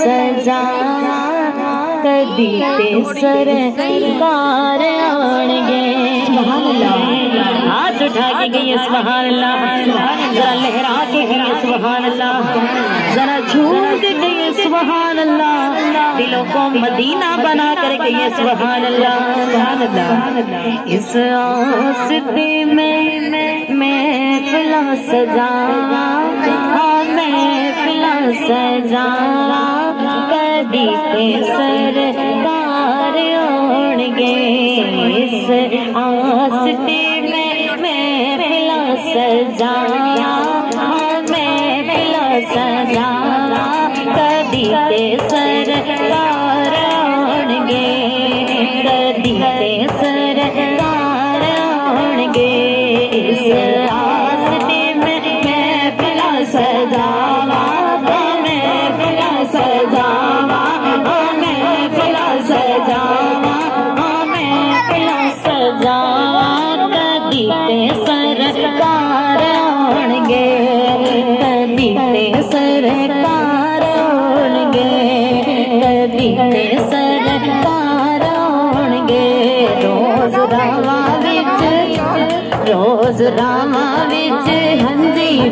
सजा कदी ते सरकार आणगे हाथ उठा के गई सुबहान अल्लाह जरा लहरा के गई सुबहान अल्लाह जरा झूम के गई सुबहान अल्लाह दिलों को मदीना बना कर गई सुबहान अल्लाह इस आस्ते में मैं फिला सजा हाँ मैं फिला सजा कदी के सरकार ओणगे इस आस्ते में मैं फिला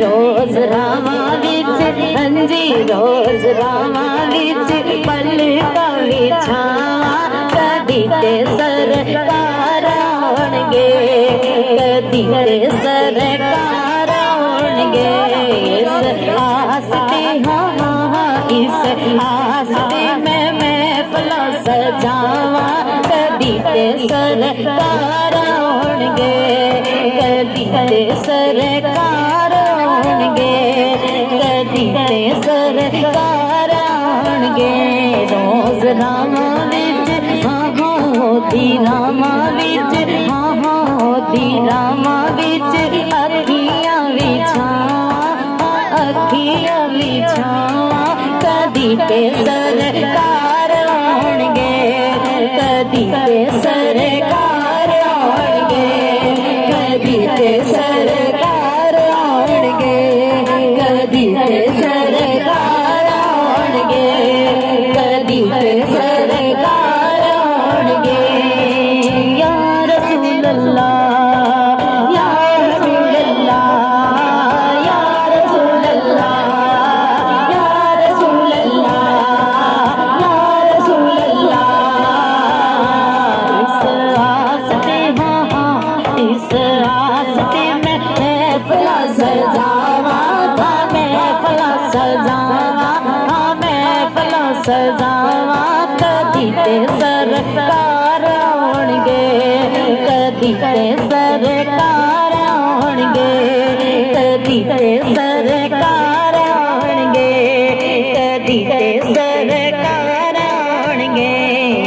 रोज रामा विच हंजी रोज रामा विच, पल छावा कदी ते सरकार आणगे कदी ते सरकार आणगे इस आस्ते हाँ इस आस्ते में मैं फला सजावा कदी ते सरकार आणगे कदी ते सरकार रामा बिच हाँ होती, रामा बिच हाँ होती, रामा बिच अखियाँ बिछा बिछा कदी पे सरकार गे कदी पे कदी ते सरकार आउणगे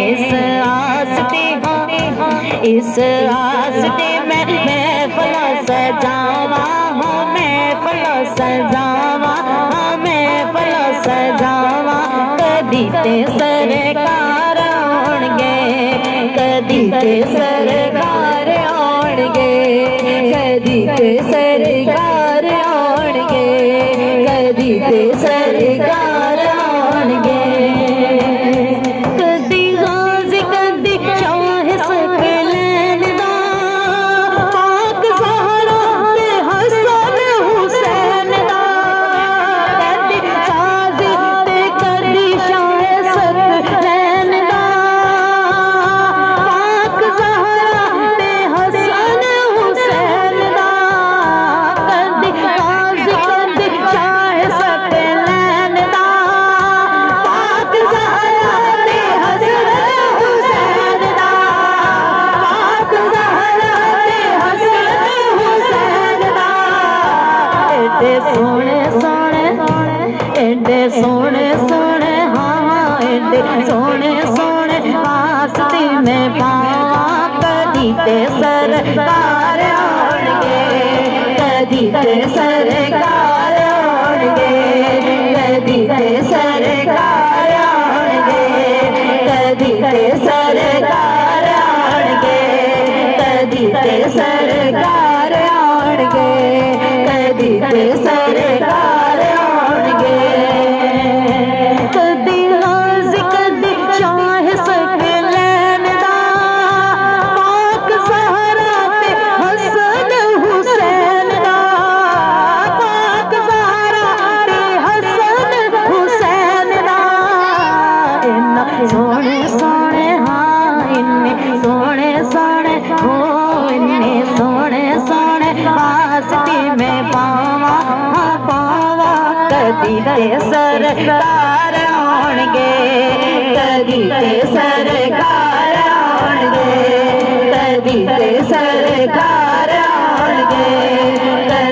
इस आस्ते हाँ इस आस्ते में मैं फला सजावा हाँ मैं फला सजावा हाँ मैं फला सजावा। कदी ते सरकार आउणगे कदी ते सरकार आउणगे कदी ते सरकार एडे सोने सोने एडे सोने सोने हाँ एडे सोने सोने वास्ते में पावा कदी ते सरकार कदी ते सरकार कदी ते सरकार कदी ते सरकार कदी ते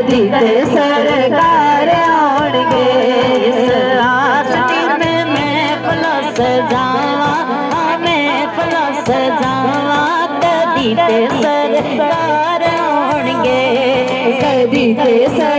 दीते सरकार आउणगे इस प्लस जावा मैं प्लस जावा कदी ते सरकार आउणगे कदी सर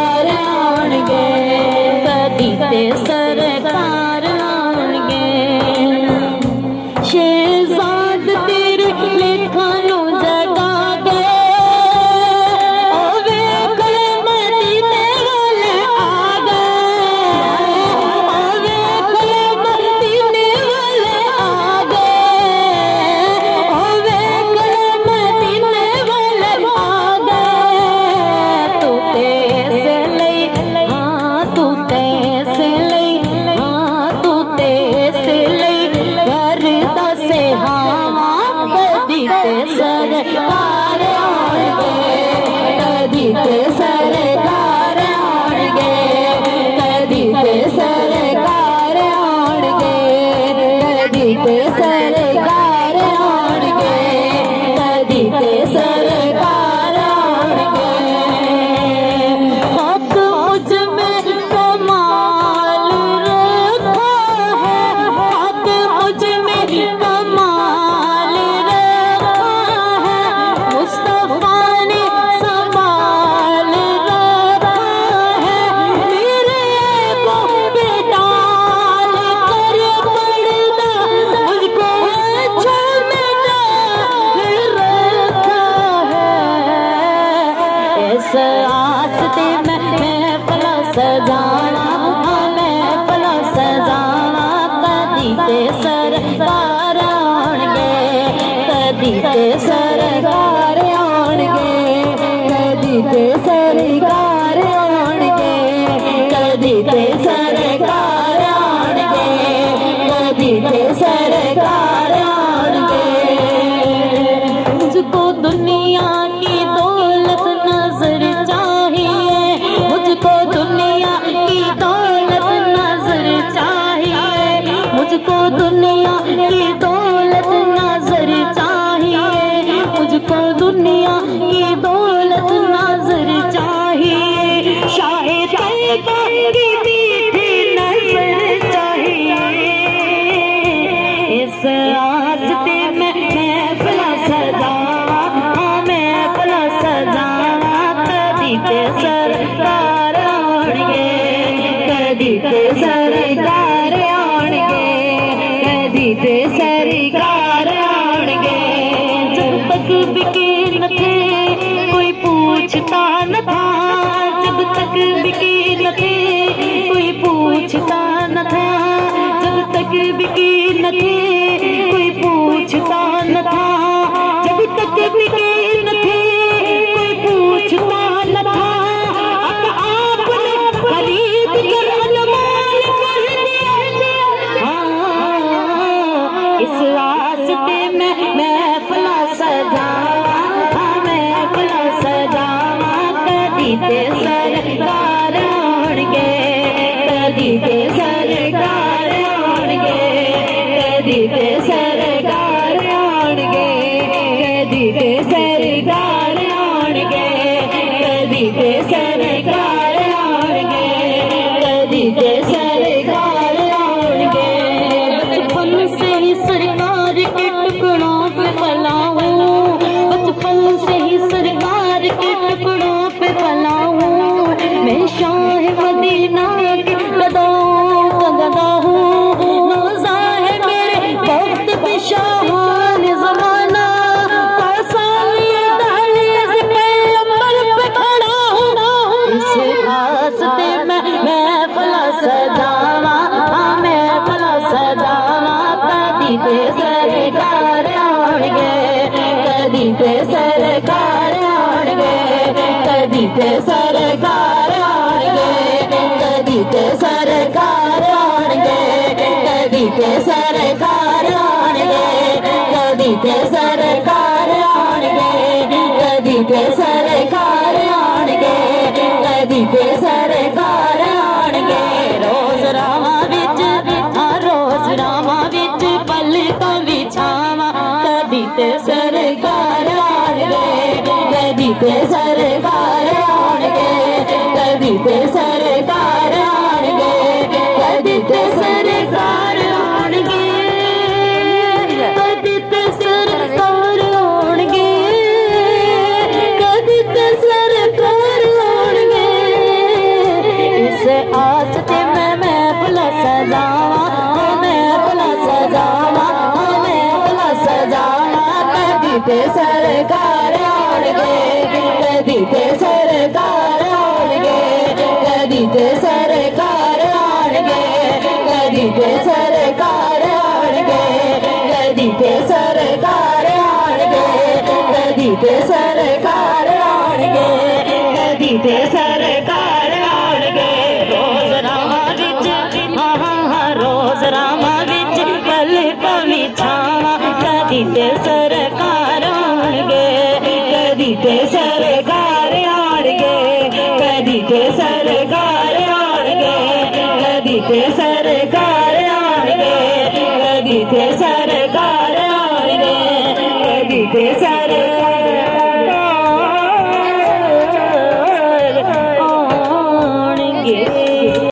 सरकार Happy birthday. ते सरकार आनगे कदी ते सरकार आनगे कदी ते सरकार न थी कोई पूछता न था। जब तक बिकी रास्ते में मैं फला सजावा हाँ, मैं फला सजावा। कदी पे सरकार आउणगे कदी पे सरकार आउणगे कदी पे सरकार आउणगे कदी पे सरकार आउणगे कदी पे सरकार आउणगे कदी पे सरकार said it. करीब सरकार गे करीब सरकार रामा रोज रामा सर